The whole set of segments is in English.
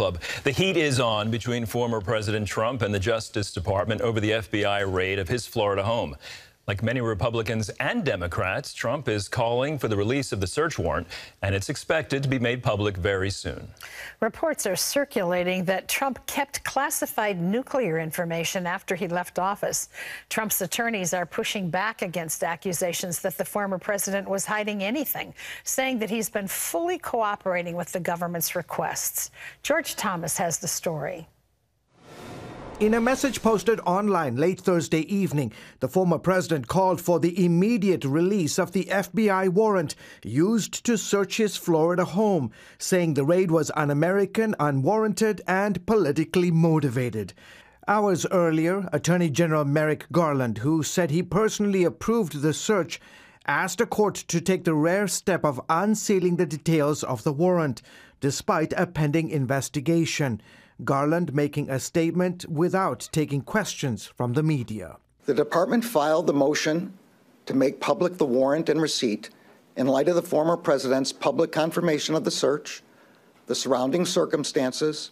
Club. The heat is on between former President Trump and the Justice Department over the FBI raid of his Florida home. Like many Republicans and Democrats, Trump is calling for the release of the search warrant, and it's expected to be made public very soon. Reports are circulating that Trump kept classified nuclear information after he left office. Trump's attorneys are pushing back against accusations that the former president was hiding anything, saying that he's been fully cooperating with the government's requests. George Thomas has the story. In a message posted online late Thursday evening, the former president called for the immediate release of the FBI warrant used to search his Florida home, saying the raid was un American, unwarranted, and politically motivated. Hours earlier, Attorney General Merrick Garland, who said he personally approved the search, asked a court to take the rare step of unsealing the details of the warrant, despite a pending investigation. Garland making a statement without taking questions from the media. The department filed the motion to make public the warrant and receipt in light of the former president's public confirmation of the search, the surrounding circumstances,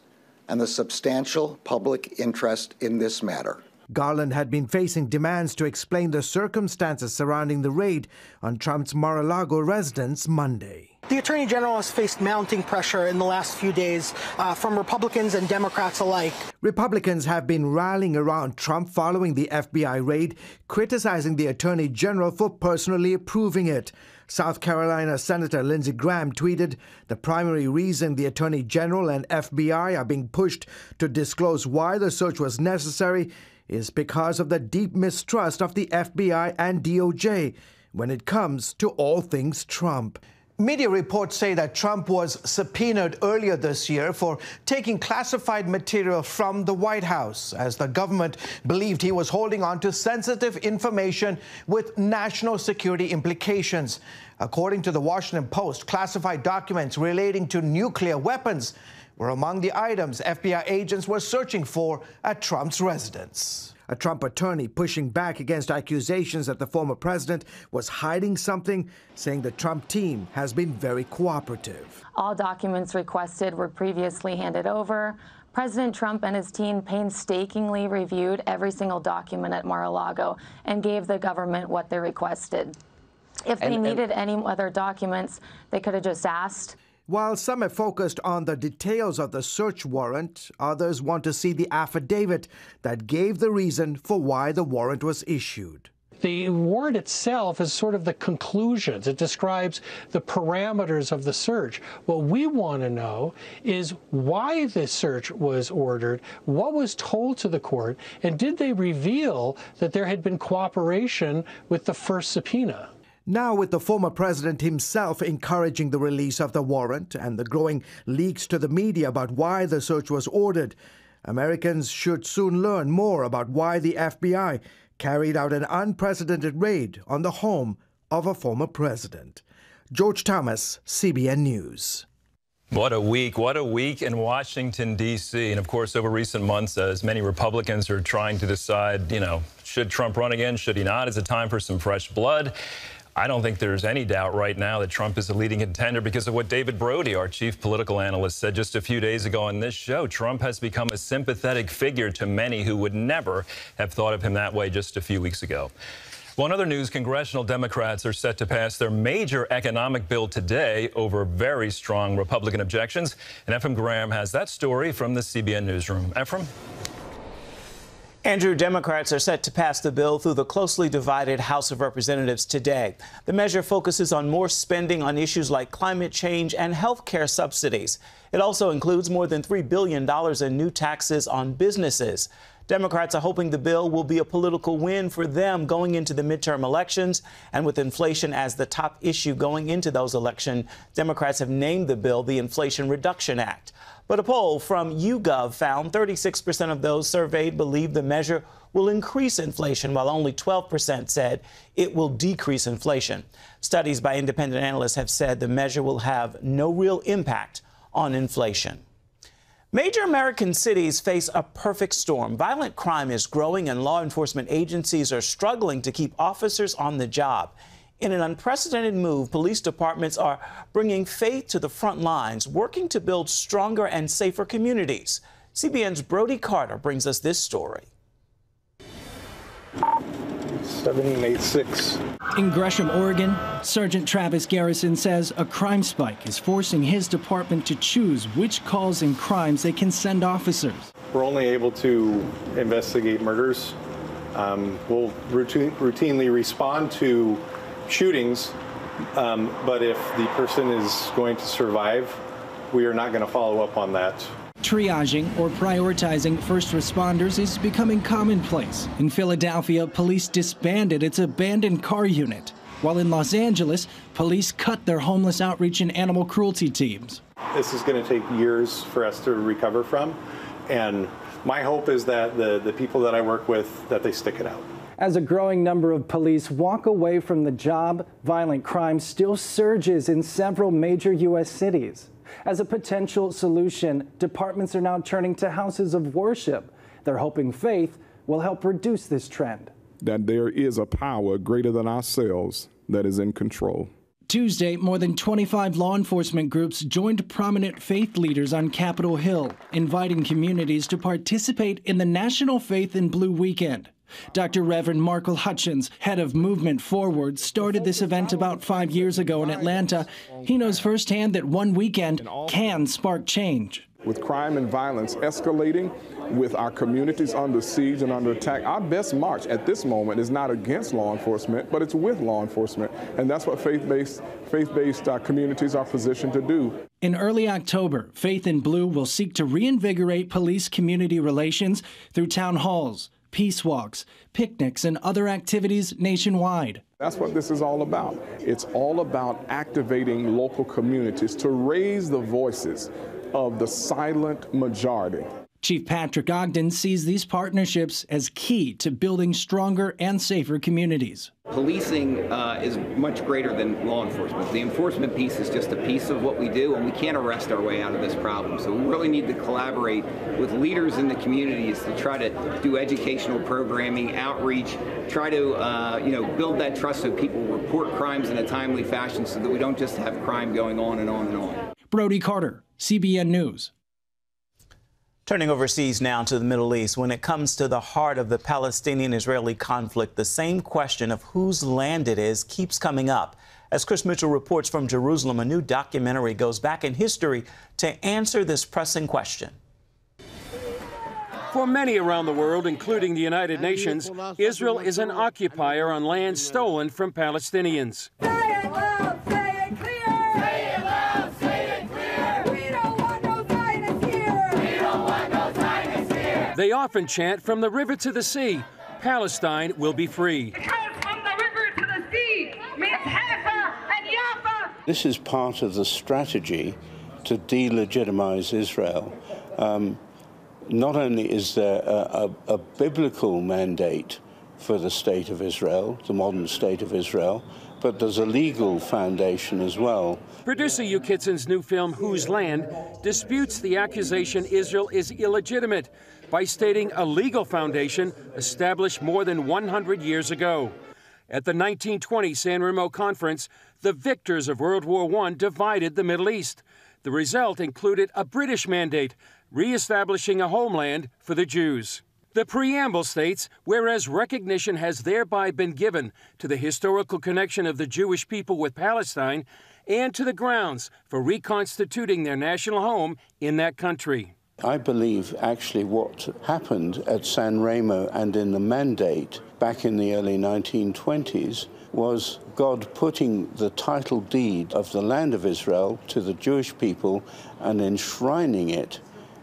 and the substantial public interest in this matter. Garland had been facing demands to explain the circumstances surrounding the raid on Trump's Mar a Lago residence Monday. The Attorney General has faced mounting pressure in the last few days uh, from Republicans and Democrats alike. Republicans have been rallying around Trump following the FBI raid, criticizing the Attorney General for personally approving it. South Carolina Senator Lindsey Graham tweeted The primary reason the Attorney General and FBI are being pushed to disclose why the search was necessary is because of the deep mistrust of the FBI and DOJ when it comes to all things Trump. Media reports say that Trump was subpoenaed earlier this year for taking classified material from the White House, as the government believed he was holding on to sensitive information with national security implications. According to the Washington Post, classified documents relating to nuclear weapons were among the items FBI agents were searching for at Trump's residence. A Trump attorney pushing back against accusations that the former president was hiding something, saying the Trump team has been very cooperative. All documents requested were previously handed over. President Trump and his team painstakingly reviewed every single document at Mar-a-Lago and gave the government what they requested. If they and, needed and any other documents, they could have just asked. While some have focused on the details of the search warrant, others want to see the affidavit that gave the reason for why the warrant was issued. The warrant itself is sort of the conclusions. It describes the parameters of the search. What we want to know is why the search was ordered, what was told to the court, and did they reveal that there had been cooperation with the first subpoena? Now, with the former president himself encouraging the release of the warrant and the growing leaks to the media about why the search was ordered, Americans should soon learn more about why the FBI carried out an unprecedented raid on the home of a former president. George Thomas, CBN News. What a week. What a week in Washington, D.C. And of course, over recent months, as many Republicans are trying to decide, you know, should Trump run again? Should he not? Is it time for some fresh blood? I don't think there's any doubt right now that Trump is a leading contender because of what David Brody, our chief political analyst, said just a few days ago on this show. Trump has become a sympathetic figure to many who would never have thought of him that way just a few weeks ago. Well, in other news, congressional Democrats are set to pass their major economic bill today over very strong Republican objections. And Efrem Graham has that story from the CBN Newsroom. Efrem? Andrew, Democrats are set to pass the bill through the closely divided House of Representatives today. The measure focuses on more spending on issues like climate change and health care subsidies. It also includes more than $3 billion in new taxes on businesses. Democrats are hoping the bill will be a political win for them going into the midterm elections. And with inflation as the top issue going into those elections, Democrats have named the bill the Inflation Reduction Act. But a poll from YouGov found 36% of those surveyed believe the measure will increase inflation, while only 12% said it will decrease inflation. Studies by independent analysts have said the measure will have no real impact on inflation. Major American cities face a perfect storm. Violent crime is growing, and law enforcement agencies are struggling to keep officers on the job. In an unprecedented move, police departments are bringing faith to the front lines, working to build stronger and safer communities. CBN's Brody Carter brings us this story. 7886. In Gresham, Oregon, Sergeant Travis Garrison says a crime spike is forcing his department to choose which calls and crimes they can send officers. We're only able to investigate murders. Um, we'll routine, routinely respond to shootings, um, but if the person is going to survive, we are not going to follow up on that. Triaging or prioritizing first responders is becoming commonplace. In Philadelphia, police disbanded its abandoned car unit, while in Los Angeles, police cut their homeless outreach and animal cruelty teams. This is going to take years for us to recover from, and my hope is that the, the people that I work with, that they stick it out. As a growing number of police walk away from the job, violent crime still surges in several major U.S. cities. As a potential solution, departments are now turning to houses of worship. They're hoping faith will help reduce this trend. That there is a power greater than ourselves that is in control. Tuesday, more than 25 law enforcement groups joined prominent faith leaders on Capitol Hill, inviting communities to participate in the National Faith in Blue Weekend. Dr. Reverend Markel Hutchins, head of Movement Forward, started this event about five years ago in Atlanta. He knows firsthand that one weekend can spark change. With crime and violence escalating, with our communities under siege and under attack, our best march at this moment is not against law enforcement, but it's with law enforcement. And that's what faith-based faith-based uh, communities are positioned to do. In early October, Faith in Blue will seek to reinvigorate police community relations through town halls, peace walks, picnics, and other activities nationwide. That's what this is all about. It's all about activating local communities to raise the voices of the silent majority. Chief Patrick Ogden sees these partnerships as key to building stronger and safer communities. Policing uh, is much greater than law enforcement. The enforcement piece is just a piece of what we do, and we can't arrest our way out of this problem. So we really need to collaborate with leaders in the communities to try to do educational programming, outreach, try to uh, you know build that trust so people report crimes in a timely fashion, so that we don't just have crime going on and on and on. Brody Carter, CBN News. Turning overseas now to the Middle East, when it comes to the heart of the Palestinian Israeli conflict, the same question of whose land it is keeps coming up. As Chris Mitchell reports from Jerusalem, a new documentary goes back in history to answer this pressing question. For many around the world, including the United Nations, Israel is an occupier on land stolen from Palestinians. They often chant from the river to the sea, Palestine will be free. This is part of the strategy to delegitimize Israel. Um, not only is there a, a, a biblical mandate for the state of Israel, the modern state of Israel, but there's a legal foundation as well. Producer Hugh Kitson's new film, Whose Land, disputes the accusation Israel is illegitimate by stating a legal foundation established more than 100 years ago. At the 1920 San Remo Conference, the victors of World War I divided the Middle East. The result included a British mandate, reestablishing a homeland for the Jews. The preamble states whereas recognition has thereby been given to the historical connection of the Jewish people with Palestine and to the grounds for reconstituting their national home in that country. I believe actually what happened at San Remo and in the mandate back in the early 1920s was God putting the title deed of the land of Israel to the Jewish people and enshrining it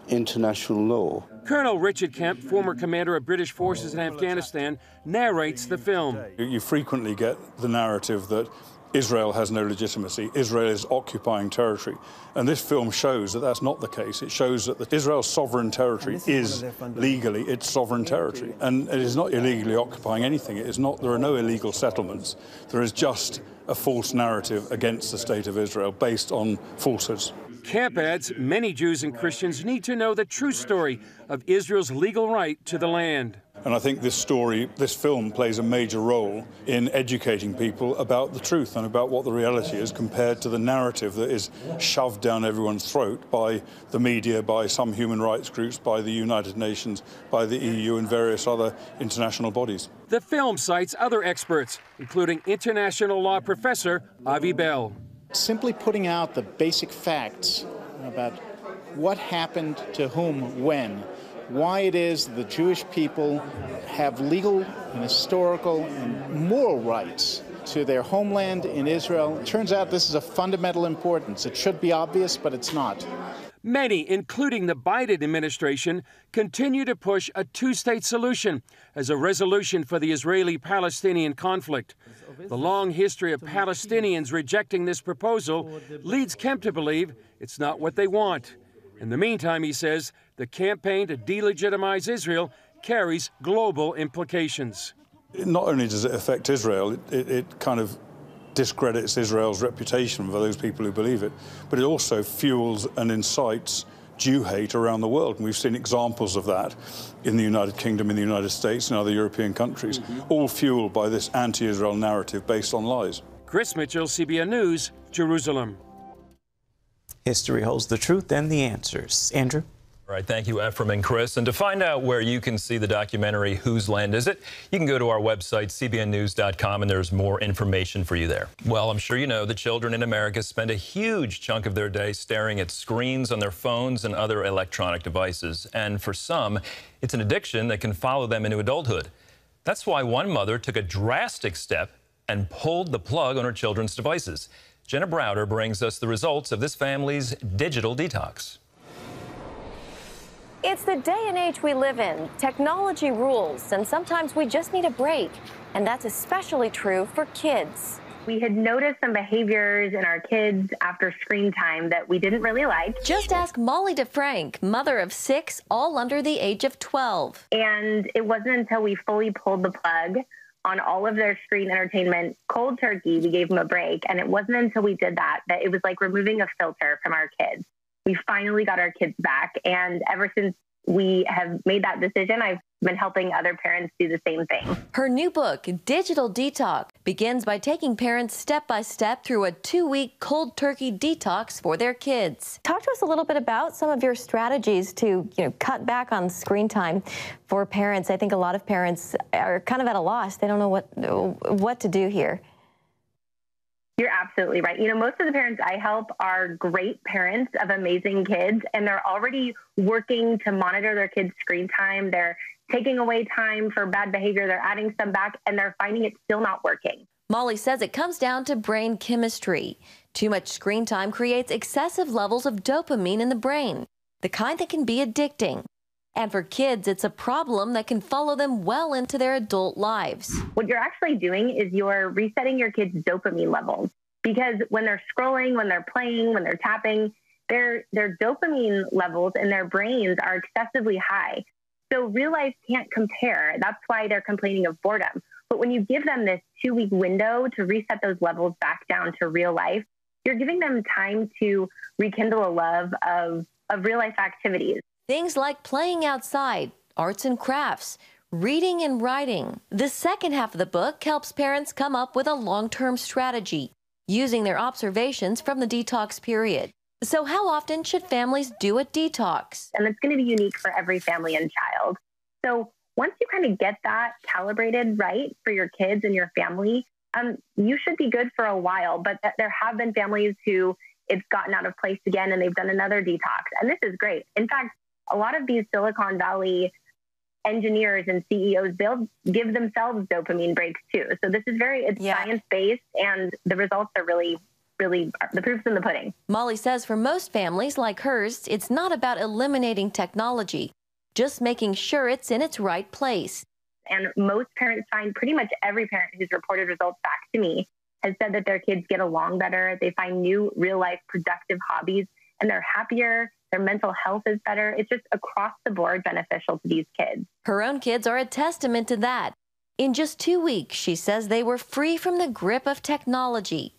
international law. Colonel Richard Kemp, former commander of British forces in Afghanistan, narrates the film. You frequently get the narrative that Israel has no legitimacy. Israel is occupying territory. And this film shows that that's not the case. It shows that Israel's sovereign territory is legally its sovereign territory. And it is not illegally occupying anything. It is not, there are no illegal settlements. There is just a false narrative against the state of Israel based on falsehoods. Camp adds many Jews and Christians need to know the true story of Israel's legal right to the land. And I think this story, this film, plays a major role in educating people about the truth and about what the reality is compared to the narrative that is shoved down everyone's throat by the media, by some human rights groups, by the United Nations, by the EU, and various other international bodies. The film cites other experts, including international law professor Avi Bell. Simply putting out the basic facts about what happened to whom when why it is the Jewish people have legal and historical and moral rights to their homeland in Israel. It turns out this is of fundamental importance. It should be obvious, but it's not. Many, including the Biden administration, continue to push a two state solution as a resolution for the Israeli Palestinian conflict. The long history of Palestinians rejecting this proposal leads Kemp to believe it's not what they want. In the meantime, he says, the campaign to delegitimize Israel carries global implications. Not only does it affect Israel, it, it, it kind of discredits Israel's reputation for those people who believe it, but it also fuels and incites Jew hate around the world. And we've seen examples of that in the United Kingdom, in the United States, and other European countries, mm-hmm. all fueled by this anti Israel narrative based on lies. Chris Mitchell, CBN News, Jerusalem. History holds the truth and the answers. Andrew? All right, thank you, Efrem and Chris. And to find out where you can see the documentary Whose Land Is It, you can go to our website, cbnnews.com, and there's more information for you there. Well, I'm sure you know the children in America spend a huge chunk of their day staring at screens on their phones and other electronic devices. And for some, it's an addiction that can follow them into adulthood. That's why one mother took a drastic step and pulled the plug on her children's devices. Jenna Browder brings us the results of this family's digital detox. It's the day and age we live in. Technology rules, and sometimes we just need a break. And that's especially true for kids. We had noticed some behaviors in our kids after screen time that we didn't really like. Just ask Molly DeFrank, mother of six, all under the age of 12. And it wasn't until we fully pulled the plug on all of their screen entertainment cold turkey, we gave them a break. And it wasn't until we did that that it was like removing a filter from our kids we finally got our kids back. And ever since we have made that decision, I've been helping other parents do the same thing. Her new book, Digital Detox, begins by taking parents step by step through a two week cold turkey detox for their kids. Talk to us a little bit about some of your strategies to you know, cut back on screen time for parents. I think a lot of parents are kind of at a loss. They don't know what, what to do here. You're absolutely right. You know, most of the parents I help are great parents of amazing kids, and they're already working to monitor their kids' screen time. They're taking away time for bad behavior, they're adding some back, and they're finding it still not working. Molly says it comes down to brain chemistry. Too much screen time creates excessive levels of dopamine in the brain, the kind that can be addicting. And for kids, it's a problem that can follow them well into their adult lives. What you're actually doing is you're resetting your kids' dopamine levels because when they're scrolling, when they're playing, when they're tapping, their their dopamine levels in their brains are excessively high. So real life can't compare. That's why they're complaining of boredom. But when you give them this two week window to reset those levels back down to real life, you're giving them time to rekindle a love of, of real life activities. Things like playing outside, arts and crafts, reading and writing. The second half of the book helps parents come up with a long term strategy using their observations from the detox period. So, how often should families do a detox? And it's going to be unique for every family and child. So, once you kind of get that calibrated right for your kids and your family, um, you should be good for a while. But th- there have been families who it's gotten out of place again and they've done another detox. And this is great. In fact, a lot of these Silicon Valley engineers and CEOs they'll give themselves dopamine breaks too. So this is very it's yeah. science based and the results are really really the proof's in the pudding. Molly says for most families like hers, it's not about eliminating technology, just making sure it's in its right place. And most parents find pretty much every parent who's reported results back to me has said that their kids get along better, they find new real life productive hobbies and they're happier their mental health is better. It's just across the board beneficial to these kids. Her own kids are a testament to that. In just two weeks, she says they were free from the grip of technology.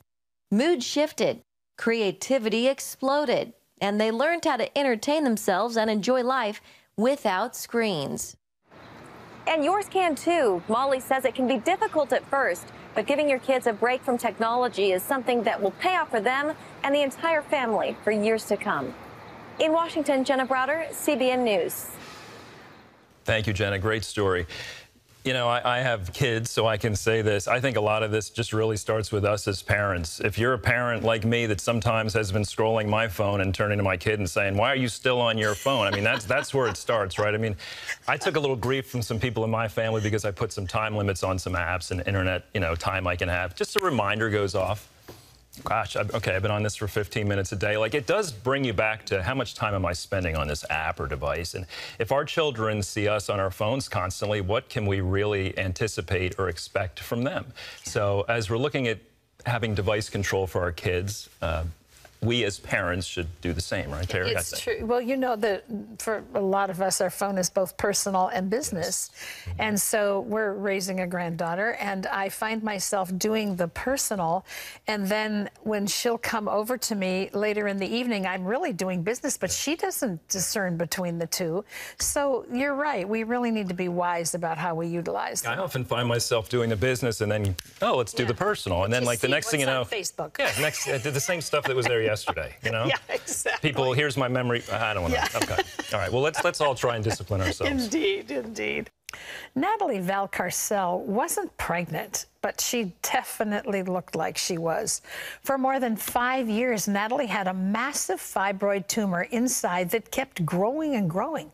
Mood shifted, creativity exploded, and they learned how to entertain themselves and enjoy life without screens. And yours can too. Molly says it can be difficult at first, but giving your kids a break from technology is something that will pay off for them and the entire family for years to come. In Washington, Jenna Browder, CBN News. Thank you, Jenna. Great story. You know, I, I, have kids, so I can say this. I think a lot of this just really starts with us as parents. If you're a parent like me that sometimes has been scrolling my phone and turning to my kid and saying, why are you still on your phone? I mean, that's, that's where it starts, right? I mean, I took a little grief from some people in my family because I put some time limits on some apps and internet, you know, time I can have. Just a reminder goes off gosh, okay, I've been on this for 15 minutes a day. Like, it does bring you back to how much time am I spending on this app or device? And if our children see us on our phones constantly, what can we really anticipate or expect from them? So, as we're looking at having device control for our kids, uh, we as parents should do the same, right, Terry? It's true. Well, you know that for a lot of us, our phone is both personal and business. Yes. And mm-hmm. so we're raising a granddaughter, and I find myself doing the personal. And then when she'll come over to me later in the evening, I'm really doing business, but she doesn't discern between the two. So you're right. We really need to be wise about how we utilize them. I often find myself doing the business and then, oh, let's do yeah. the personal. And then, like, the next thing you know, Facebook. Yeah, next, did the same stuff that was there yesterday. You know? yeah, exactly. People, here's my memory. I don't want to. Yeah. Okay. All right. Well, let's let's all try and discipline ourselves. Indeed, indeed. Natalie Valcarcel wasn't pregnant, but she definitely looked like she was. For more than five years, Natalie had a massive fibroid tumor inside that kept growing and growing.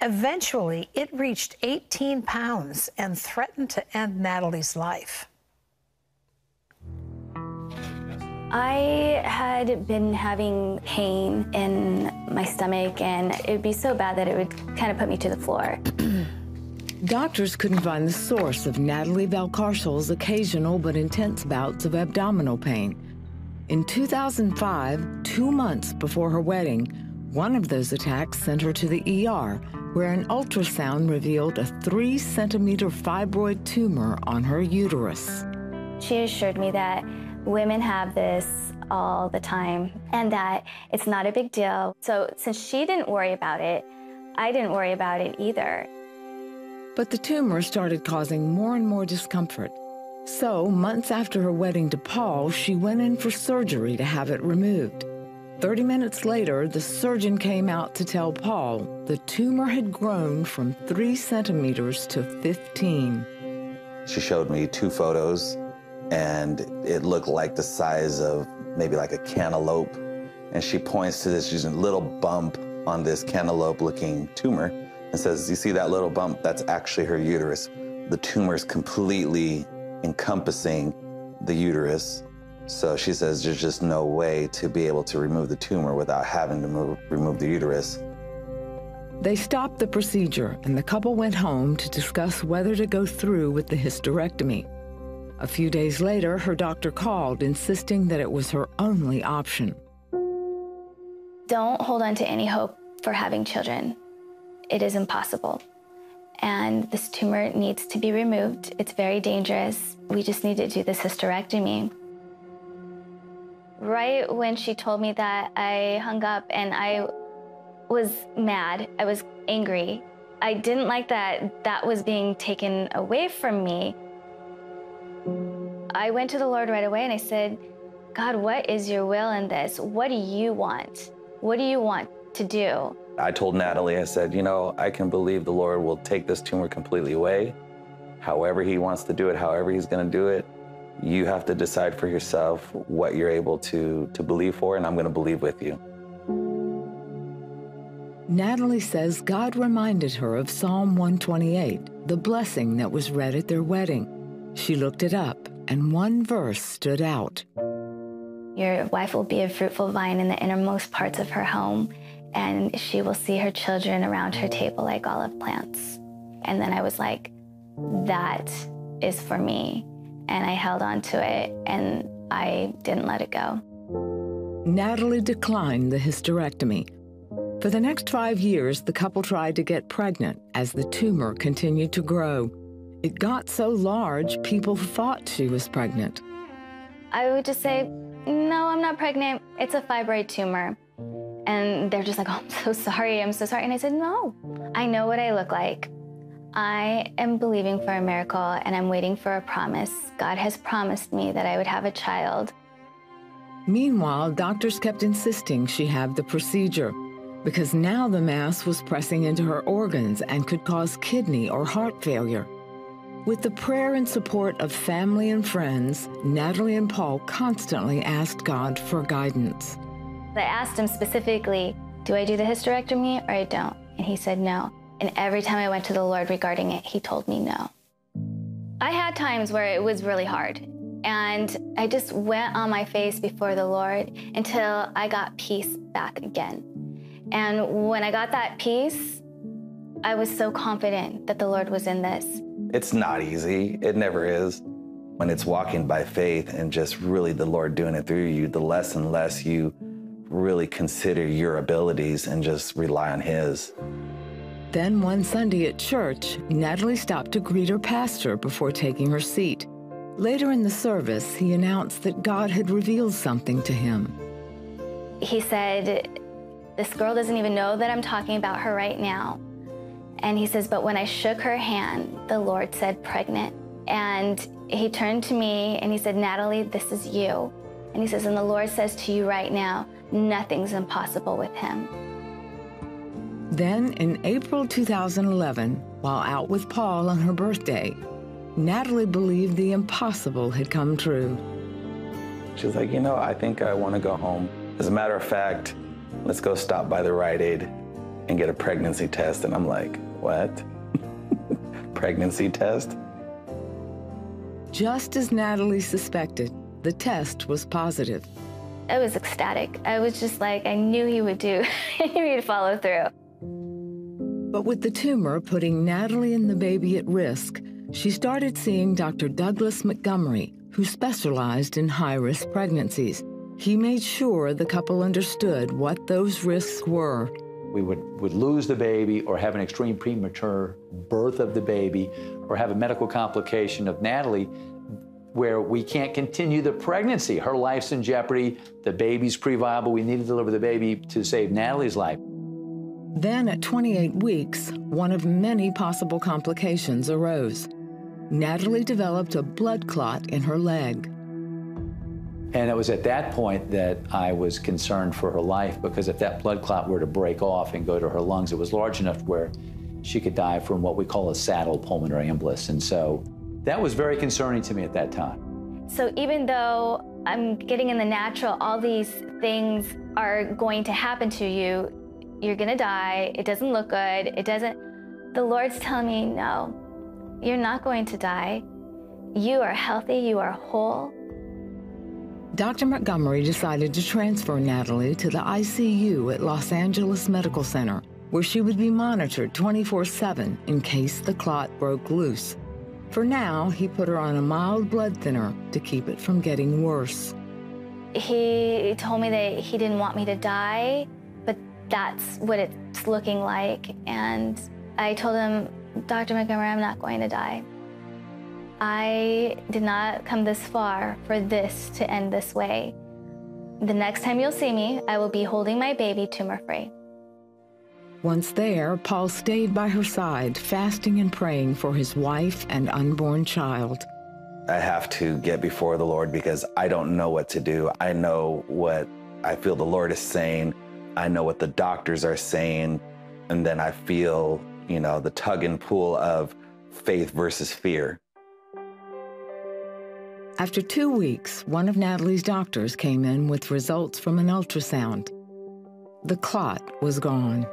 Eventually, it reached 18 pounds and threatened to end Natalie's life. I had been having pain in my stomach, and it would be so bad that it would kind of put me to the floor. Doctors couldn't find the source of Natalie Valcarcel's occasional but intense bouts of abdominal pain. In 2005, two months before her wedding, one of those attacks sent her to the ER, where an ultrasound revealed a three centimeter fibroid tumor on her uterus. She assured me that Women have this all the time and that it's not a big deal. So since she didn't worry about it, I didn't worry about it either. But the tumor started causing more and more discomfort. So, months after her wedding to Paul, she went in for surgery to have it removed. 30 minutes later, the surgeon came out to tell Paul the tumor had grown from 3 centimeters to 15. She showed me two photos and it looked like the size of maybe like a cantaloupe. And she points to this little bump on this cantaloupe looking tumor and says, You see that little bump? That's actually her uterus. The tumor is completely encompassing the uterus. So she says there's just no way to be able to remove the tumor without having to move, remove the uterus. They stopped the procedure and the couple went home to discuss whether to go through with the hysterectomy. A few days later, her doctor called, insisting that it was her only option. Don't hold on to any hope for having children. It is impossible. And this tumor needs to be removed. It's very dangerous. We just need to do this hysterectomy. Right when she told me that, I hung up and I was mad. I was angry. I didn't like that that was being taken away from me. I went to the Lord right away and I said, God, what is your will in this? What do you want? What do you want to do? I told Natalie, I said, you know, I can believe the Lord will take this tumor completely away. However, He wants to do it, however, He's going to do it. You have to decide for yourself what you're able to, to believe for, and I'm going to believe with you. Natalie says God reminded her of Psalm 128, the blessing that was read at their wedding. She looked it up, and one verse stood out. Your wife will be a fruitful vine in the innermost parts of her home, and she will see her children around her table like olive plants. And then I was like, that is for me. And I held on to it, and I didn't let it go. Natalie declined the hysterectomy. For the next five years, the couple tried to get pregnant as the tumor continued to grow. It got so large, people thought she was pregnant. I would just say, no, I'm not pregnant. It's a fibroid tumor. And they're just like, oh, I'm so sorry, I'm so sorry. And I said, no, I know what I look like. I am believing for a miracle and I'm waiting for a promise. God has promised me that I would have a child. Meanwhile, doctors kept insisting she have the procedure because now the mass was pressing into her organs and could cause kidney or heart failure. With the prayer and support of family and friends, Natalie and Paul constantly asked God for guidance. I asked him specifically, do I do the hysterectomy or I don't? And he said no. And every time I went to the Lord regarding it, he told me no. I had times where it was really hard. And I just went on my face before the Lord until I got peace back again. And when I got that peace, I was so confident that the Lord was in this. It's not easy. It never is. When it's walking by faith and just really the Lord doing it through you, the less and less you really consider your abilities and just rely on His. Then one Sunday at church, Natalie stopped to greet her pastor before taking her seat. Later in the service, he announced that God had revealed something to him. He said, This girl doesn't even know that I'm talking about her right now. And he says, But when I shook her hand, the Lord said, pregnant. And he turned to me and he said, Natalie, this is you. And he says, And the Lord says to you right now, nothing's impossible with him. Then, in April 2011, while out with Paul on her birthday, Natalie believed the impossible had come true. She was like, you know, I think I want to go home. As a matter of fact, let's go stop by the Rite Aid and get a pregnancy test. And I'm like, what? pregnancy test? Just as Natalie suspected, the test was positive. I was ecstatic. I was just like, I knew he would do, I knew he'd follow through. But with the tumor putting Natalie and the baby at risk, she started seeing Dr. Douglas Montgomery, who specialized in high risk pregnancies. He made sure the couple understood what those risks were. We would, would lose the baby or have an extreme premature birth of the baby or have a medical complication of Natalie where we can't continue the pregnancy. Her life's in jeopardy, the baby's pre-viable, we need to deliver the baby to save Natalie's life. Then at 28 weeks, one of many possible complications arose. Natalie developed a blood clot in her leg. And it was at that point that I was concerned for her life because if that blood clot were to break off and go to her lungs, it was large enough where she could die from what we call a saddle pulmonary embolus. And so that was very concerning to me at that time. So even though I'm getting in the natural, all these things are going to happen to you, you're gonna die, it doesn't look good, it doesn't, the Lord's telling me, no, you're not going to die. You are healthy, you are whole. Dr. Montgomery decided to transfer Natalie to the ICU at Los Angeles Medical Center, where she would be monitored 24 7 in case the clot broke loose. For now, he put her on a mild blood thinner to keep it from getting worse. He told me that he didn't want me to die, but that's what it's looking like. And I told him, Dr. Montgomery, I'm not going to die. I did not come this far for this to end this way. The next time you'll see me, I will be holding my baby tumor free. Once there, Paul stayed by her side, fasting and praying for his wife and unborn child. I have to get before the Lord because I don't know what to do. I know what I feel the Lord is saying. I know what the doctors are saying. And then I feel, you know, the tug and pull of faith versus fear. After two weeks, one of Natalie's doctors came in with results from an ultrasound. The clot was gone.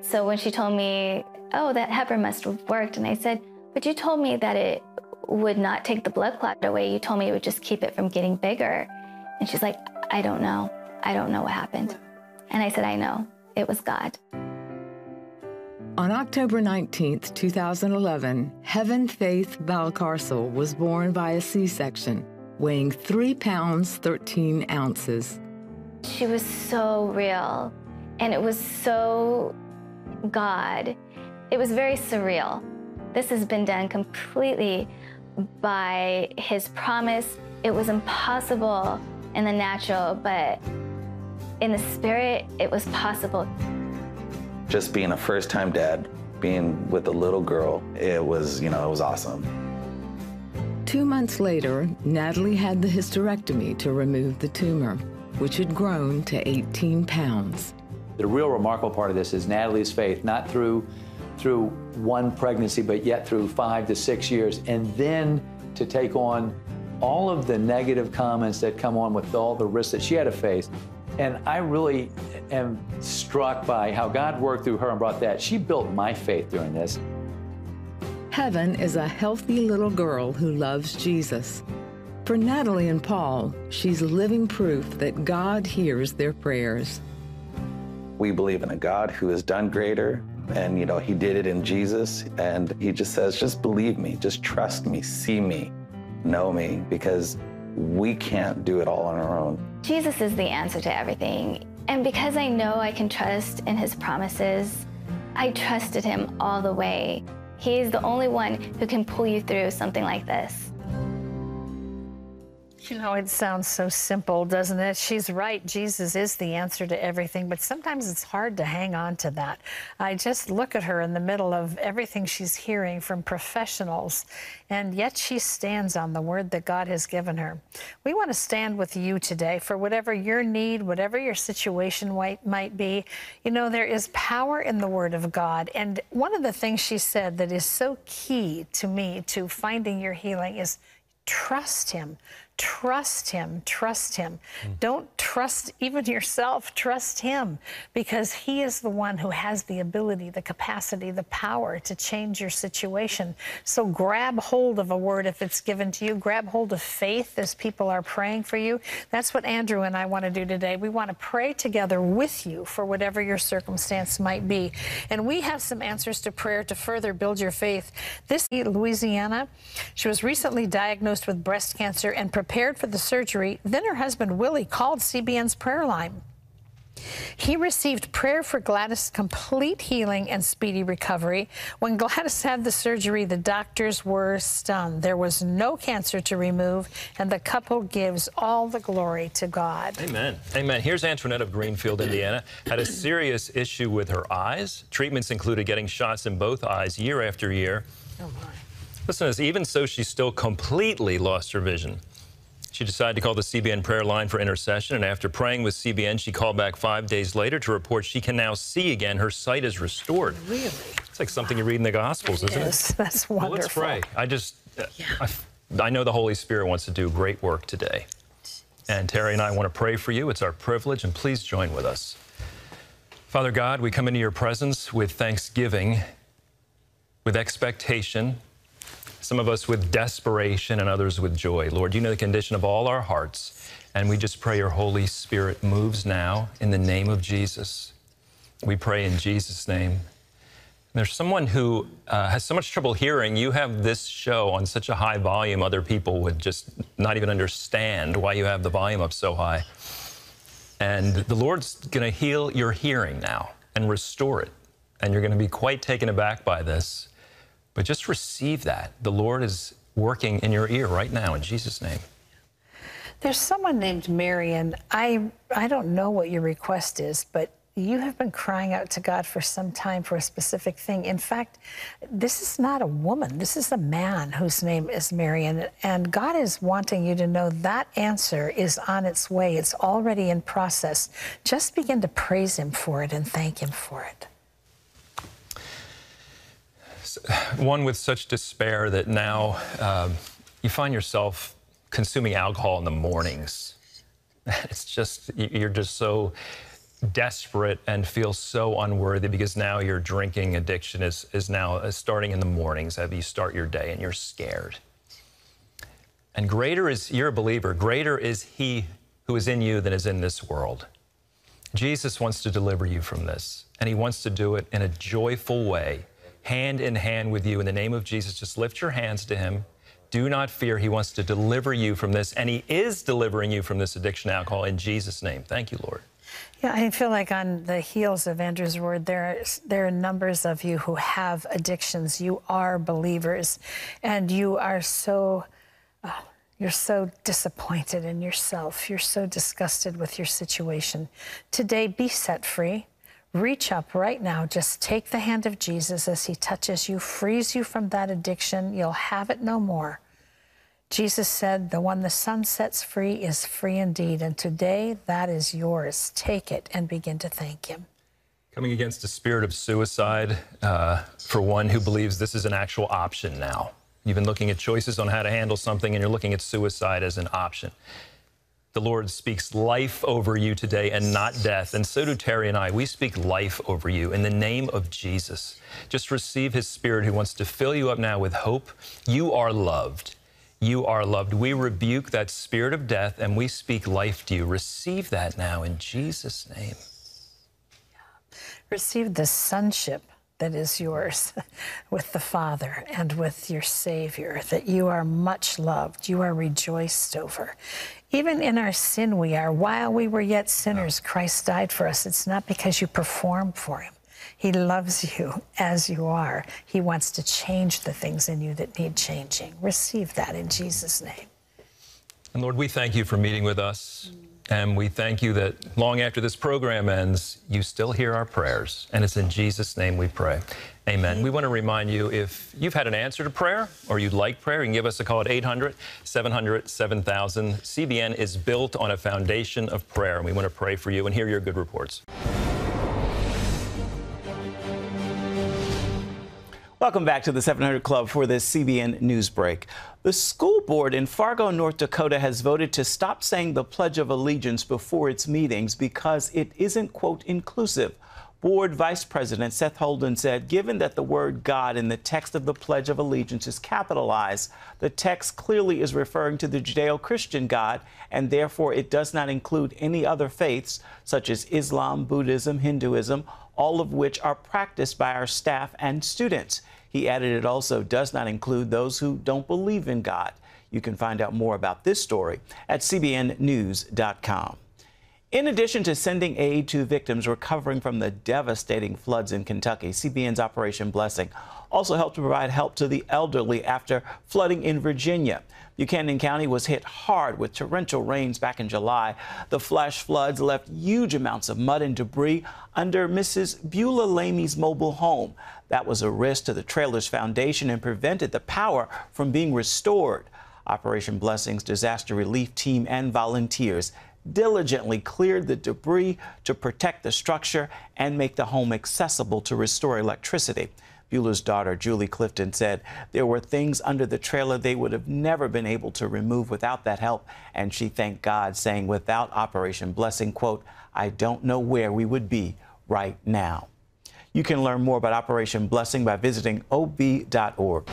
So when she told me, oh, that heparin must have worked, and I said, but you told me that it would not take the blood clot away. You told me it would just keep it from getting bigger. And she's like, I don't know. I don't know what happened. And I said, I know. It was God. On October 19, 2011, Heaven Faith Valcarcel was born via C section, weighing 3 pounds 13 ounces. She was so real, and it was so God. It was very surreal. This has been done completely by His promise. It was impossible in the natural, but in the spirit, it was possible. Just being a first time dad, being with a little girl, it was, you know, it was awesome. Two months later, Natalie had the hysterectomy to remove the tumor, which had grown to 18 pounds. The real remarkable part of this is Natalie's faith, not through, through one pregnancy, but yet through five to six years, and then to take on all of the negative comments that come on with all the risks that she had to face. And I really am struck by how God worked through her and brought that. She built my faith during this. Heaven is a healthy little girl who loves Jesus. For Natalie and Paul, she's living proof that God hears their prayers. We believe in a God who has done greater, and you know, He did it in Jesus, and He just says, just believe me, just trust me, see me, know me, because we can't do it all on our own. Jesus is the answer to everything. And because I know I can trust in his promises, I trusted him all the way. He is the only one who can pull you through something like this. You know, it sounds so simple, doesn't it? She's right. Jesus is the answer to everything, but sometimes it's hard to hang on to that. I just look at her in the middle of everything she's hearing from professionals, and yet she stands on the word that God has given her. We want to stand with you today for whatever your need, whatever your situation might be. You know, there is power in the word of God. And one of the things she said that is so key to me to finding your healing is trust him. Trust him. Trust him. Mm. Don't trust even yourself. Trust him because he is the one who has the ability, the capacity, the power to change your situation. So grab hold of a word if it's given to you. Grab hold of faith as people are praying for you. That's what Andrew and I want to do today. We want to pray together with you for whatever your circumstance might be. And we have some answers to prayer to further build your faith. This Louisiana, she was recently diagnosed with breast cancer and prepared for the surgery. Then her husband, Willie, called CBN's prayer line. He received prayer for Gladys' complete healing and speedy recovery. When Gladys had the surgery, the doctors were stunned. There was no cancer to remove, and the couple gives all the glory to God. Amen. Amen. Here's Antoinette of Greenfield, Indiana. Had a serious issue with her eyes. Treatments included getting shots in both eyes year after year. Oh, my. Listen to this. Even so, she still completely lost her vision. She decided to call the CBN prayer line for intercession, and after praying with CBN, she called back five days later to report she can now see again. Her sight is restored. Really? It's like something you read in the Gospels, isn't yes, it? That's wonderful. Well, let's pray. I just, uh, yeah. I, I know the Holy Spirit wants to do great work today. And Terry and I want to pray for you. It's our privilege, and please join with us. Father God, we come into your presence with thanksgiving, with expectation, some of us with desperation and others with joy. Lord, you know the condition of all our hearts, and we just pray your Holy Spirit moves now in the name of Jesus. We pray in Jesus' name. There's someone who uh, has so much trouble hearing. You have this show on such a high volume, other people would just not even understand why you have the volume up so high. And the Lord's going to heal your hearing now and restore it. And you're going to be quite taken aback by this. But just receive that. The Lord is working in your ear right now in Jesus' name. There's someone named Marion. I I don't know what your request is, but you have been crying out to God for some time for a specific thing. In fact, this is not a woman. This is a man whose name is Marion. And God is wanting you to know that answer is on its way. It's already in process. Just begin to praise Him for it and thank Him for it one with such despair that now um, you find yourself consuming alcohol in the mornings. It's just, you're just so desperate and feel so unworthy because now your drinking addiction is, is now uh, starting in the mornings as you start your day and you're scared. And greater is, you're a believer, greater is He who is in you than is in this world. Jesus wants to deliver you from this, and He wants to do it in a joyful way hand in hand with you in the name of Jesus. Just lift your hands to Him. Do not fear. He wants to deliver you from this, and He is delivering you from this addiction alcohol in Jesus' name. Thank you, Lord. Yeah, I feel like on the heels of Andrew's word, there are, there are numbers of you who have addictions. You are believers, and you are so. Uh, You're so disappointed in yourself. You're so disgusted with your situation. Today, be set free. Reach up right now. Just take the hand of Jesus as he touches you, frees you from that addiction. You'll have it no more. Jesus said, The one the Son sets free is free indeed. And today, that is yours. Take it and begin to thank Him. Coming against a spirit of suicide uh, for one who believes this is an actual option now. You've been looking at choices on how to handle something, and you're looking at suicide as an option. The Lord speaks life over you today and not death. And so do Terry and I. We speak life over you in the name of Jesus. Just receive His Spirit who wants to fill you up now with hope. You are loved you are loved. We rebuke that spirit of death and we speak life to you. Receive that now in Jesus' name. Receive the sonship that is yours with the Father and with your Savior, that you are much loved, you are rejoiced over. Even in our sin, we are. While we were yet sinners, Christ died for us. It's not because you perform for Him. He loves you as you are. He wants to change the things in you that need changing. Receive that in Jesus' name. And Lord, we thank you for meeting with us. And we thank you that long after this program ends, you still hear our prayers. And it's in Jesus' name we pray. Amen. We want to remind you if you've had an answer to prayer or you'd like prayer, you can give us a call at 800 700 7000. CBN is built on a foundation of prayer, and we want to pray for you and hear your good reports. Welcome back to the 700 Club for this CBN News Break. The school board in Fargo, North Dakota has voted to stop saying the Pledge of Allegiance before its meetings because it isn't, quote, inclusive. Board Vice President Seth Holden said, given that the word God in the text of the Pledge of Allegiance is capitalized, the text clearly is referring to the Judeo Christian God, and therefore it does not include any other faiths, such as Islam, Buddhism, Hinduism, all of which are practiced by our staff and students. He added it also does not include those who don't believe in God. You can find out more about this story at cbnnews.com. In addition to sending aid to victims recovering from the devastating floods in Kentucky, CBN's Operation Blessing also helped to provide help to the elderly after flooding in Virginia. Buchanan County was hit hard with torrential rains back in July. The flash floods left huge amounts of mud and debris under Mrs. Beulah Lamey's mobile home. That was a risk to the trailer's foundation and prevented the power from being restored. Operation Blessings disaster relief team and volunteers diligently cleared the debris to protect the structure and make the home accessible to restore electricity. Beulah's daughter, Julie Clifton, said there were things under the trailer they would have never been able to remove without that help, and she thanked God, saying, without Operation Blessing, quote, I don't know where we would be right now. You can learn more about Operation Blessing by visiting ob.org.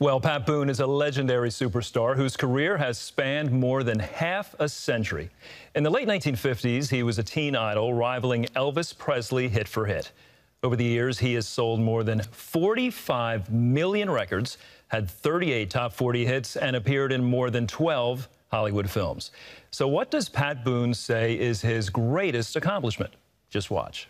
Well, Pat Boone is a legendary superstar whose career has spanned more than half a century. In the late 1950s, he was a teen idol rivaling Elvis Presley hit for hit. Over the years, he has sold more than 45 million records, had 38 top 40 hits, and appeared in more than 12 Hollywood films. So, what does Pat Boone say is his greatest accomplishment? Just watch.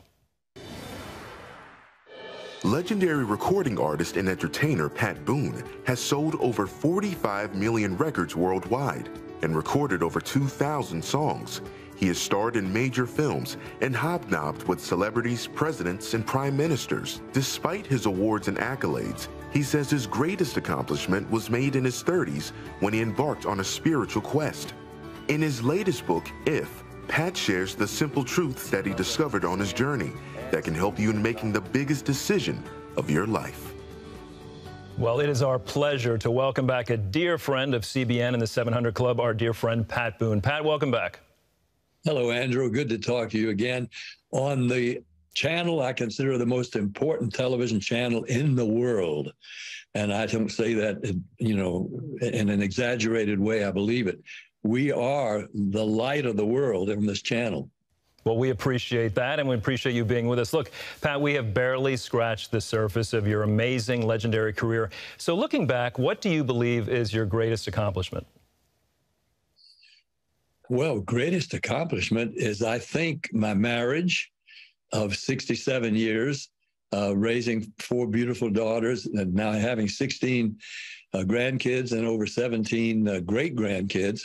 Legendary recording artist and entertainer Pat Boone has sold over 45 million records worldwide and recorded over 2,000 songs. He has starred in major films and hobnobbed with celebrities, presidents, and prime ministers. Despite his awards and accolades, he says his greatest accomplishment was made in his 30s when he embarked on a spiritual quest. In his latest book, If, Pat shares the simple truths that he discovered on his journey that can help you in making the biggest decision of your life. Well, it is our pleasure to welcome back a dear friend of CBN and the 700 Club, our dear friend Pat Boone. Pat, welcome back. Hello, Andrew. Good to talk to you again. On the channel I consider the most important television channel in the world. And I don't say that, you know, in an exaggerated way. I believe it. We are the light of the world in this channel. Well, we appreciate that, and we appreciate you being with us. Look, Pat, we have barely scratched the surface of your amazing, legendary career. So, looking back, what do you believe is your greatest accomplishment? Well, greatest accomplishment is, I think, my marriage of 67 years uh, raising four beautiful daughters, and now having 16 uh, grandkids and over 17 uh, great grandkids.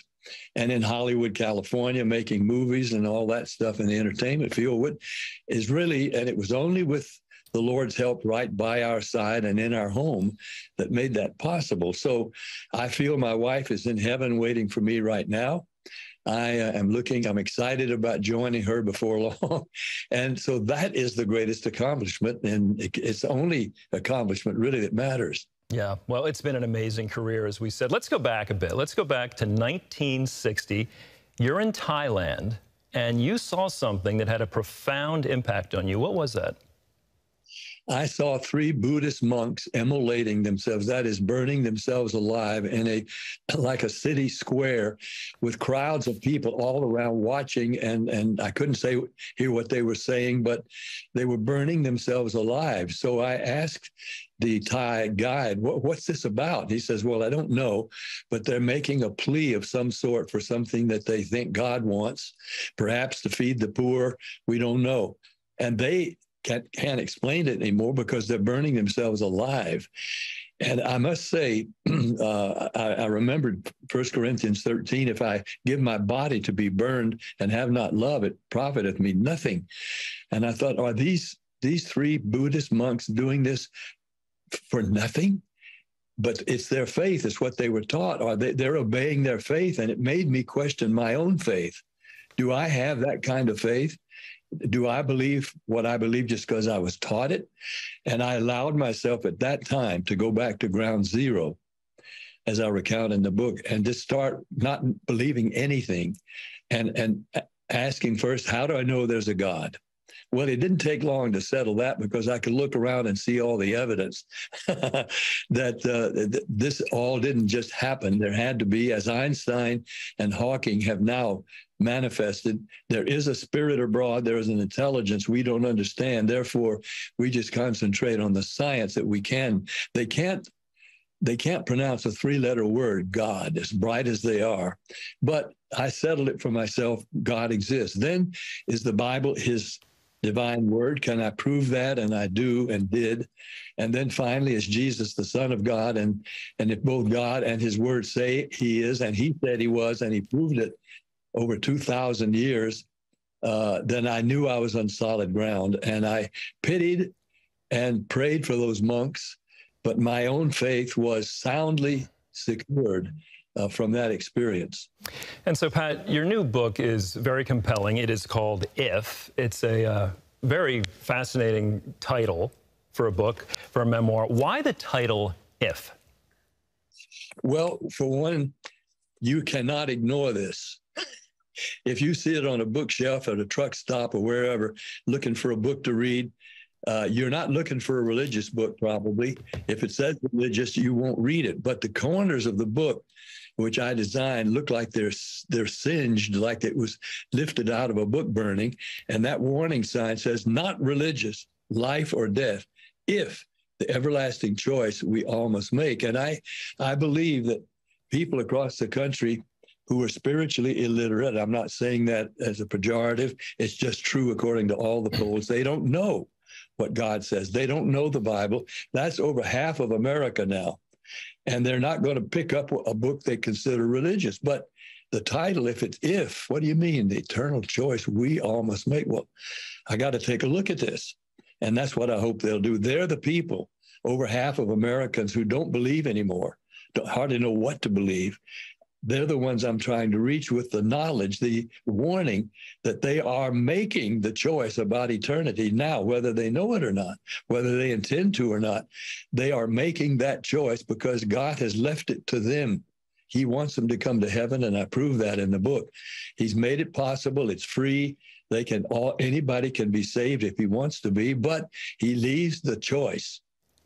And in Hollywood, California, making movies and all that stuff in the entertainment field what is really, and it was only with the Lord's help right by our side and in our home that made that possible. So I feel my wife is in heaven waiting for me right now. I uh, am looking, I'm excited about joining her before long. and so that is the greatest accomplishment. And it's the only accomplishment really that matters. Yeah, well, it's been an amazing career, as we said. Let's go back a bit. Let's go back to 1960. You're in Thailand, and you saw something that had a profound impact on you. What was that? I saw three Buddhist monks immolating themselves, that is, burning themselves alive in a like a city square with crowds of people all around watching. And, and I couldn't say hear what they were saying, but they were burning themselves alive. So I asked the Thai guide, what, what's this about? He says, Well, I don't know, but they're making a plea of some sort for something that they think God wants, perhaps to feed the poor. We don't know. And they can't, can't explain it anymore because they're burning themselves alive. And I must say, uh, I, I remembered 1 Corinthians 13 if I give my body to be burned and have not love, it profiteth me nothing. And I thought, are these, these three Buddhist monks doing this for nothing? But it's their faith, it's what they were taught. Are they, they're obeying their faith. And it made me question my own faith. Do I have that kind of faith? Do I believe what I believe just because I was taught it? And I allowed myself at that time to go back to ground zero, as I recount in the book, and just start not believing anything and, and asking first, how do I know there's a God? Well, it didn't take long to settle that because I could look around and see all the evidence that uh, th- this all didn't just happen. There had to be, as Einstein and Hawking have now manifested, there is a spirit abroad, there is an intelligence we don't understand. Therefore, we just concentrate on the science that we can. They can't they can't pronounce a three letter word, God, as bright as they are. But I settled it for myself God exists. Then is the Bible his divine word. Can I prove that? And I do and did. And then finally, is Jesus the Son of God? And and if both God and His Word say He is, and He said He was, and He proved it over two thousand years, uh, then I knew I was on solid ground. And I pitied and prayed for those monks, but my own faith was soundly secured. Uh, from that experience. And so, Pat, your new book is very compelling. It is called If. It's a uh, very fascinating title for a book, for a memoir. Why the title If? Well, for one, you cannot ignore this. if you see it on a bookshelf at a truck stop or wherever, looking for a book to read, uh, you're not looking for a religious book, probably. If it says religious, you won't read it. But the corners of the book which I designed, look like they're they're singed, like it was lifted out of a book burning. And that warning sign says, "Not religious, life or death, if the everlasting choice we all must make." And I, I believe that people across the country who are spiritually illiterate. I'm not saying that as a pejorative. It's just true according to all the polls. They don't know what God says. They don't know the Bible. That's over half of America now and they're not going to pick up a book they consider religious. But the title, if it's if, what do you mean? The eternal choice we all must make. Well, I got to take a look at this. And that's what I hope they'll do. They're the people, over half of Americans who don't believe anymore, don't hardly know what to believe they're the ones I'm trying to reach with the knowledge, the warning that they are making the choice about eternity now, whether they know it or not, whether they intend to or not. They are making that choice because God has left it to them. He wants them to come to heaven, and I prove that in the book. He's made it possible. It's free. They can all anybody can be saved if he wants to be, but he leaves the choice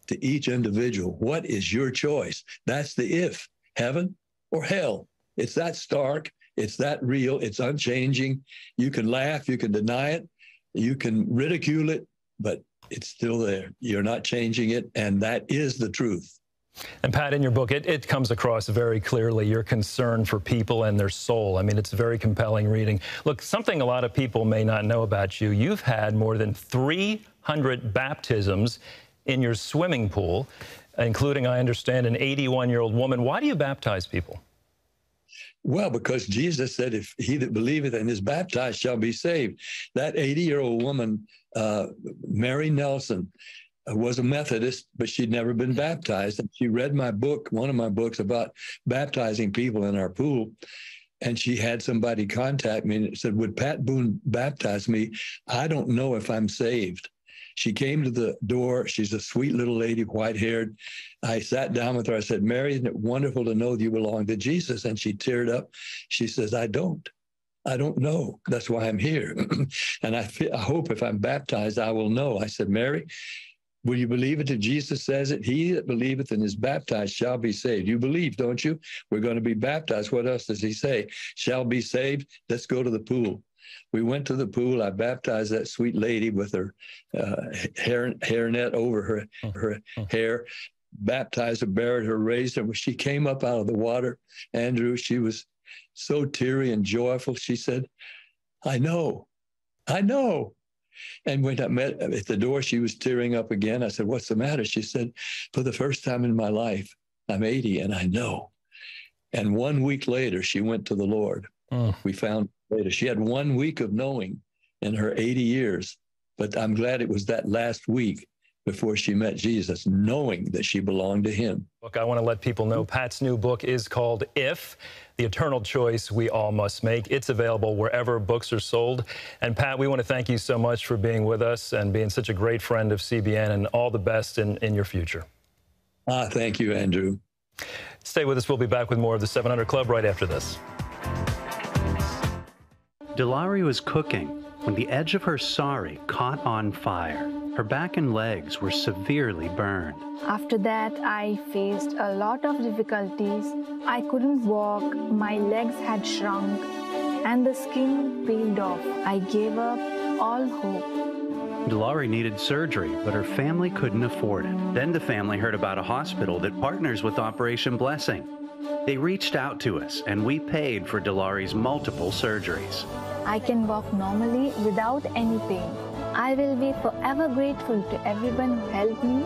to each individual. What is your choice? That's the if. Heaven or hell. It's that stark. It's that real. It's unchanging. You can laugh. You can deny it. You can ridicule it, but it's still there. You're not changing it. And that is the truth. And Pat, in your book, it, it comes across very clearly your concern for people and their soul. I mean, it's very compelling reading. Look, something a lot of people may not know about you, you've had more than 300 baptisms in your swimming pool, including, I understand, an 81 year old woman. Why do you baptize people? Well, because Jesus said, if he that believeth and is baptized shall be saved. That 80 year old woman, uh, Mary Nelson, uh, was a Methodist, but she'd never been baptized. And she read my book, one of my books about baptizing people in our pool. And she had somebody contact me and said, Would Pat Boone baptize me? I don't know if I'm saved. She came to the door. She's a sweet little lady, white haired. I sat down with her. I said, Mary, isn't it wonderful to know that you belong to Jesus? And she teared up. She says, I don't. I don't know. That's why I'm here. and I, I hope if I'm baptized, I will know. I said, Mary, Will you believe it if Jesus says it? He that believeth and is baptized shall be saved. You believe, don't you? We're going to be baptized. What else does he say? Shall be saved. Let's go to the pool. We went to the pool. I baptized that sweet lady with her uh, hair hairnet over her her hair. Baptized her, buried her, raised her. When she came up out of the water, Andrew, she was so teary and joyful. She said, "I know, I know." And when I met at the door, she was tearing up again. I said, What's the matter? She said, For the first time in my life, I'm 80 and I know. And one week later, she went to the Lord. Mm. We found later. She had one week of knowing in her 80 years, but I'm glad it was that last week before she met Jesus, knowing that she belonged to him. Look, I want to let people know Pat's new book is called If The Eternal Choice We All Must Make. It's available wherever books are sold. And Pat, we want to thank you so much for being with us and being such a great friend of CBN and all the best in, in your future. Ah, thank you, Andrew. Stay with us. We'll be back with more of the 700 Club right after this. Dilawri was cooking when the edge of her sari caught on fire. Her back and legs were severely burned. After that, I faced a lot of difficulties. I couldn't walk, my legs had shrunk, and the skin peeled off. I gave up all hope. Dilawri needed surgery, but her family couldn't afford it. Then the family heard about a hospital that partners with Operation Blessing. They reached out to us, and we paid for Delari's multiple surgeries. I can walk normally without any pain. I will be forever grateful to everyone who helped me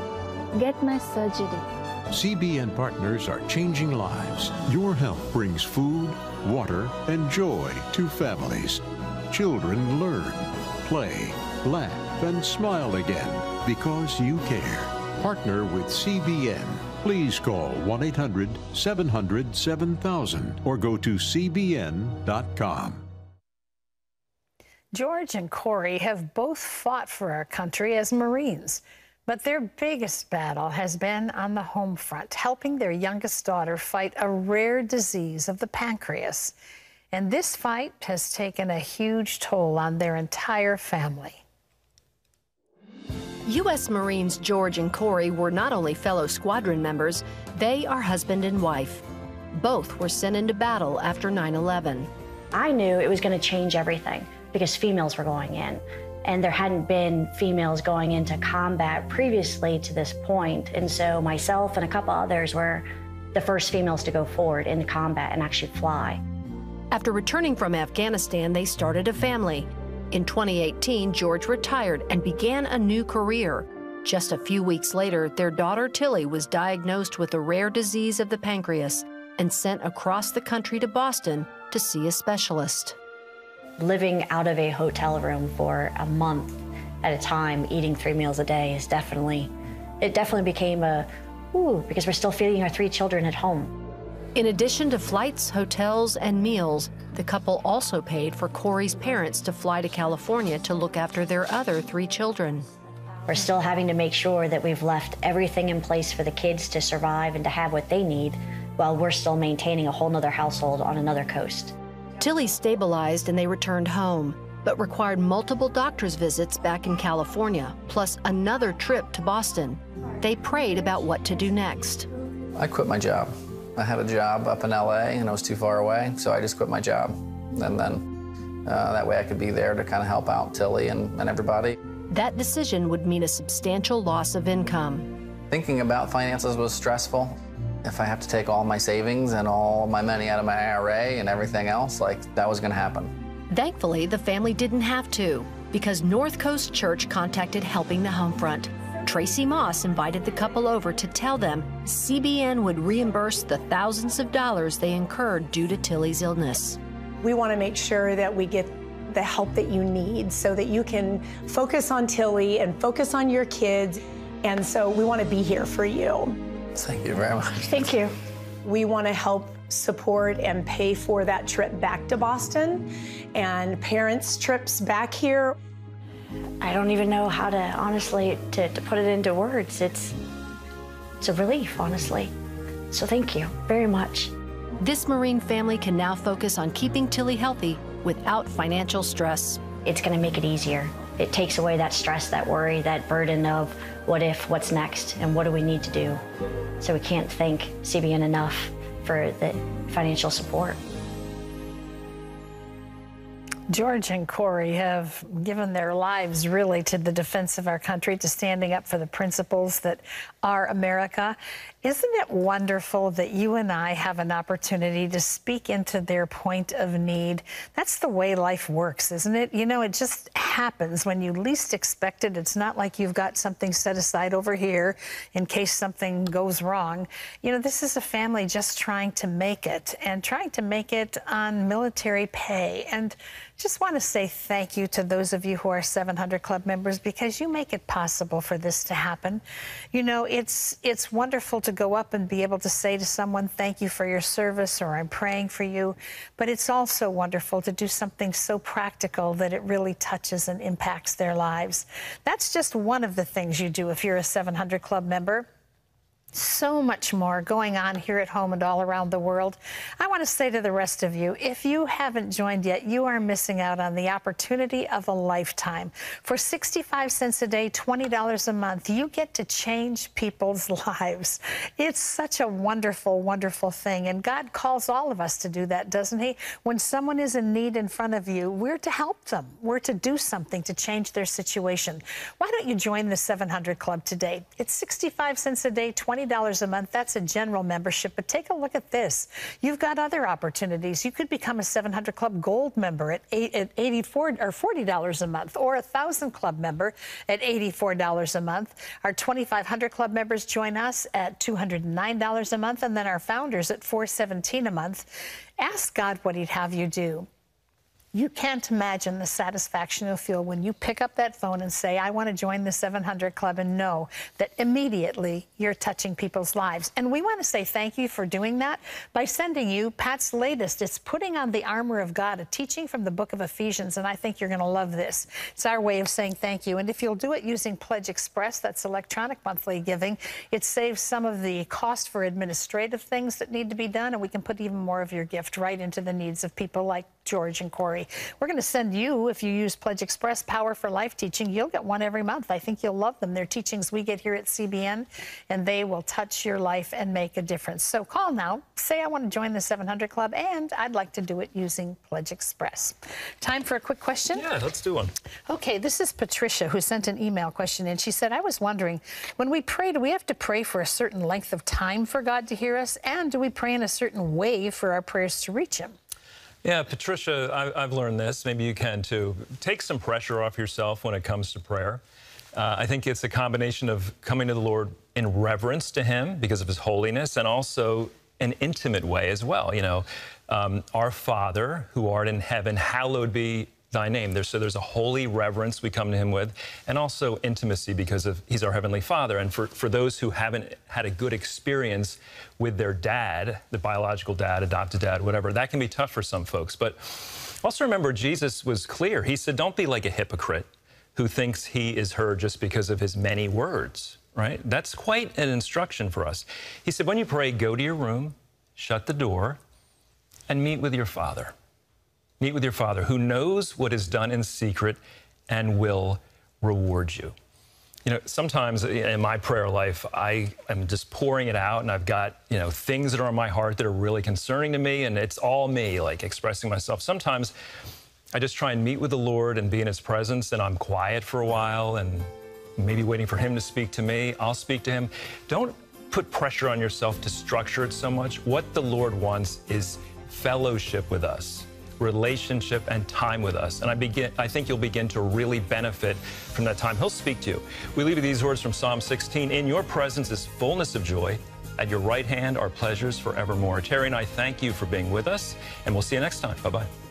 get my surgery. CBN partners are changing lives. Your help brings food, water, and joy to families. Children learn, play, laugh, and smile again because you care. Partner with CBN. Please call 1 800 700 7000 or go to cbn.com. George and Corey have both fought for our country as Marines. But their biggest battle has been on the home front, helping their youngest daughter fight a rare disease of the pancreas. And this fight has taken a huge toll on their entire family. U.S. Marines George and Corey were not only fellow squadron members, they are husband and wife. Both were sent into battle after 9 11. I knew it was going to change everything because females were going in. And there hadn't been females going into combat previously to this point. And so myself and a couple others were the first females to go forward into combat and actually fly. After returning from Afghanistan, they started a family. In 2018, George retired and began a new career. Just a few weeks later, their daughter Tilly was diagnosed with a rare disease of the pancreas and sent across the country to Boston to see a specialist living out of a hotel room for a month at a time, eating three meals a day is definitely, it definitely became a, ooh, because we're still feeding our three children at home. In addition to flights, hotels, and meals, the couple also paid for Corey's parents to fly to California to look after their other three children. We're still having to make sure that we've left everything in place for the kids to survive and to have what they need while we're still maintaining a whole nother household on another coast. Tilly stabilized and they returned home, but required multiple doctor's visits back in California, plus another trip to Boston. They prayed about what to do next. I quit my job. I had a job up in LA and I was too far away, so I just quit my job. And then uh, that way I could be there to kind of help out Tilly and, and everybody. That decision would mean a substantial loss of income. Thinking about finances was stressful if I have to take all my savings and all my money out of my IRA and everything else, like that was going to happen. Thankfully, the family didn't have to. because North Coast Church contacted Helping the Homefront. Tracy Moss invited the couple over to tell them CBN would reimburse the thousands of dollars they incurred due to Tilly's illness. We want to make sure that we get the help that you need so that you can focus on Tilly and focus on your kids. And so we want to be here for you. Thank you very much. Thank you. We want to help support and pay for that trip back to Boston and parents' trips back here. I don't even know how to honestly to, to put it into words. It's it's a relief, honestly. So thank you very much. This Marine family can now focus on keeping Tilly healthy without financial stress. It's going to make it easier. It takes away that stress, that worry, that burden of what if, what's next, and what do we need to do. So we can't thank CBN enough for the financial support. George and Corey have given their lives really to the defense of our country, to standing up for the principles that are America. Isn't it wonderful that you and I have an opportunity to speak into their point of need? That's the way life works, isn't it? You know, it just happens when you least expect it. It's not like you've got something set aside over here in case something goes wrong. You know, this is a family just trying to make it and trying to make it on military pay. And just want to say thank you to those of you who are 700 Club members because you make it possible for this to happen. You know, it's it's wonderful to go up and be able to say to someone, thank you for your service or I'm praying for you. But it's also wonderful to do something so practical that it really touches and impacts their lives. That's just one of the things you do if you're a 700 Club member so much more going on here at home and all around the world. I want to say to the rest of you, if you haven't joined yet, you are missing out on the opportunity of a lifetime. For 65 cents a day, $20 a month, you get to change people's lives. It's such a wonderful, wonderful thing. And God calls all of us to do that, doesn't he? When someone is in need in front of you, we're to help them. We're to do something to change their situation. Why don't you join the 700 Club today? It's 65 cents a day, 20 $20 a month. That's a general membership. But take a look at this. You've got other opportunities. You could become a 700 Club Gold member at, 84 or $40 a month, or a 1000 Club member at $84 a month. Our 2500 Club members join us at $209 a month, and then our founders at 417 a month. Ask God what He'd have you do. You can't imagine the satisfaction you'll feel when you pick up that phone and say, I want to join the 700 Club and know that immediately you're touching people's lives. And we want to say thank you for doing that by sending you Pat's latest. It's Putting on the Armor of God, a teaching from the book of Ephesians. And I think you're going to love this. It's our way of saying thank you. And if you'll do it using Pledge Express, that's electronic monthly giving, it saves some of the cost for administrative things that need to be done. And we can put even more of your gift right into the needs of people like George and Corey. We're going to send you, if you use Pledge Express Power for Life teaching, you'll get one every month. I think you'll love them. They're teachings we get here at CBN, and they will touch your life and make a difference. So call now, say I want to join the 700 Club, and I'd like to do it using Pledge Express. Time for a quick question? Yeah, let's do one. Okay, this is Patricia who sent an email question in. She said, I was wondering, when we pray, do we have to pray for a certain length of time for God to hear us? And do we pray in a certain way for our prayers to reach Him? Yeah, Patricia, I, have learned this. Maybe you can too. Take some pressure off yourself when it comes to prayer. Uh, I think it's a combination of coming to the Lord in reverence to Him because of His holiness and also an intimate way as well. You know, um, our Father who art in heaven, hallowed be thy name. There's, so there's a holy reverence we come to him with, and also intimacy because of he's our heavenly father. And for, for those who haven't had a good experience with their dad, the biological dad, adopted dad, whatever, that can be tough for some folks. But also remember, Jesus was clear. He said, Don't be like a hypocrite who thinks he is heard just because of his many words, right? That's quite an instruction for us. He said, When you pray, go to your room, shut the door, and meet with your father. Meet with your Father who knows what is done in secret and will reward you. You know, sometimes in my prayer life, I am just pouring it out and I've got, you know, things that are on my heart that are really concerning to me and it's all me, like expressing myself. Sometimes I just try and meet with the Lord and be in His presence and I'm quiet for a while and maybe waiting for Him to speak to me. I'll speak to Him. Don't put pressure on yourself to structure it so much. What the Lord wants is fellowship with us relationship, and time with us. And I begin I think you'll begin to really benefit from that time. He'll speak to you. We leave you these words from Psalm 16. In your presence is fullness of joy. At your right hand are pleasures forevermore. Terry and I thank you for being with us, and we'll see you next time. Bye bye.